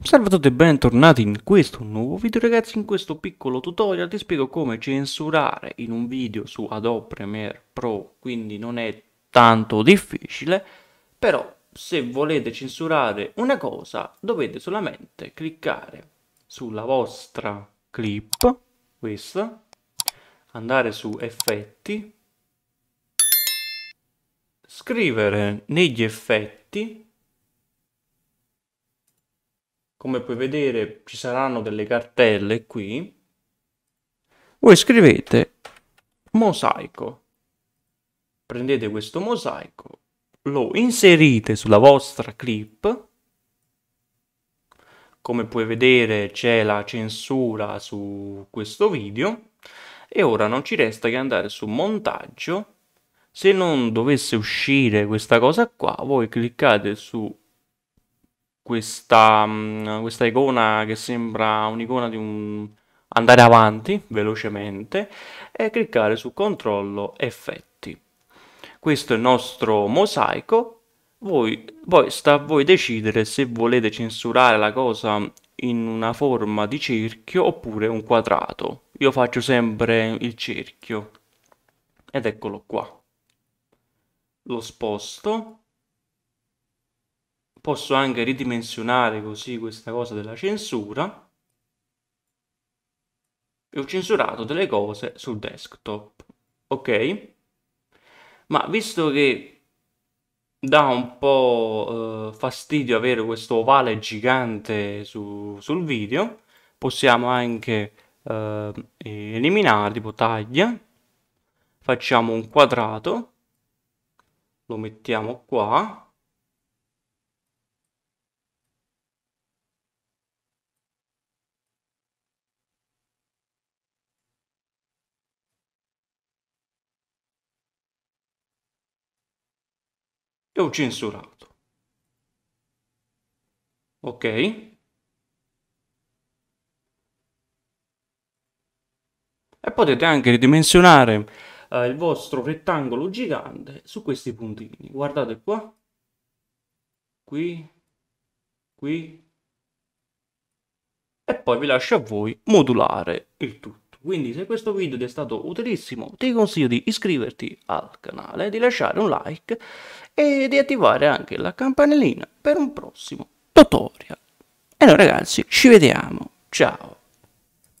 Salve a tutti e bentornati in questo nuovo video ragazzi, in questo piccolo tutorial ti spiego come censurare in un video su Adobe Premiere Pro, quindi non è tanto difficile, però se volete censurare una cosa dovete solamente cliccare sulla vostra clip, questa, andare su effetti, scrivere negli effetti come puoi vedere ci saranno delle cartelle qui, voi scrivete mosaico, prendete questo mosaico, lo inserite sulla vostra clip, come puoi vedere c'è la censura su questo video, e ora non ci resta che andare su montaggio, se non dovesse uscire questa cosa qua, voi cliccate su questa, mm, questa icona che sembra un'icona di un andare avanti velocemente e cliccare su controllo effetti. Questo è il nostro mosaico. Voi, poi sta a voi decidere se volete censurare la cosa in una forma di cerchio oppure un quadrato. Io faccio sempre il cerchio. Ed eccolo qua. Lo sposto Posso anche ridimensionare così questa cosa della censura. E ho censurato delle cose sul desktop. Ok? Ma visto che dà un po' eh, fastidio avere questo ovale gigante su, sul video, possiamo anche eh, eliminare, tipo taglia, facciamo un quadrato, lo mettiamo qua, e ho censurato. Ok? E potete anche ridimensionare eh, il vostro rettangolo gigante su questi puntini. Guardate qua, qui, qui, e poi vi lascio a voi modulare il tutto. Quindi se questo video ti è stato utilissimo ti consiglio di iscriverti al canale, di lasciare un like e di attivare anche la campanellina per un prossimo tutorial. E noi ragazzi ci vediamo, ciao!